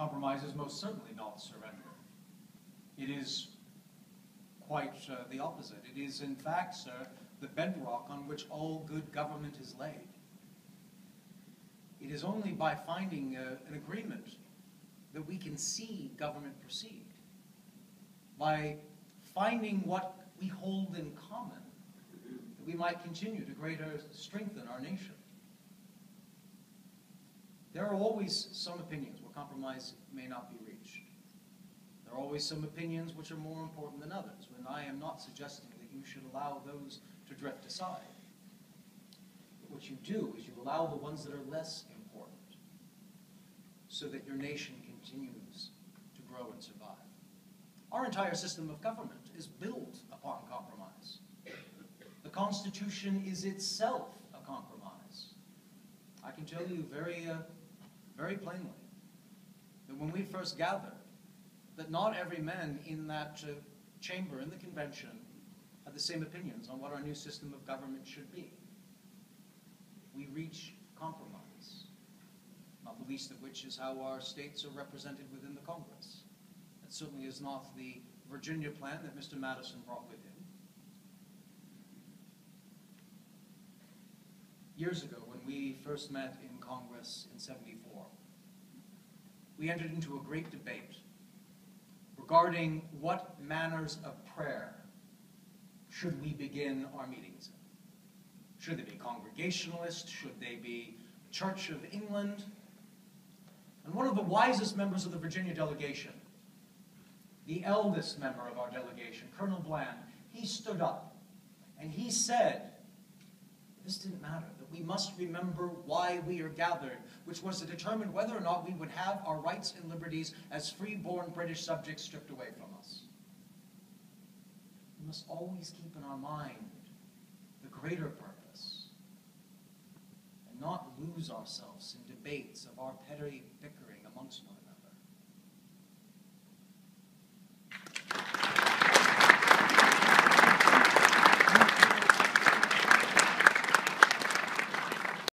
Compromise is most certainly not surrender. It is quite uh, the opposite. It is, in fact, sir, the bedrock on which all good government is laid. It is only by finding uh, an agreement that we can see government proceed. By finding what we hold in common, that we might continue to greater strengthen our nation. There are always some opinions compromise may not be reached. There are always some opinions which are more important than others, and I am not suggesting that you should allow those to drift aside. But what you do is you allow the ones that are less important so that your nation continues to grow and survive. Our entire system of government is built upon compromise. The Constitution is itself a compromise. I can tell you very, uh, very plainly that when we first gathered, that not every man in that uh, chamber, in the convention, had the same opinions on what our new system of government should be. We reach compromise, not the least of which is how our states are represented within the Congress. That certainly is not the Virginia plan that Mr. Madison brought with him. Years ago, when we first met in Congress in 74, we entered into a great debate regarding what manners of prayer should we begin our meetings in. Should they be Congregationalist? Should they be Church of England? And one of the wisest members of the Virginia delegation, the eldest member of our delegation, Colonel Bland, he stood up and he said, this didn't matter, that we must remember why we are gathered, which was to determine whether or not we would have our rights and liberties as free-born British subjects stripped away from us. We must always keep in our mind the greater purpose and not lose ourselves in debates of our petty bickering amongst one another.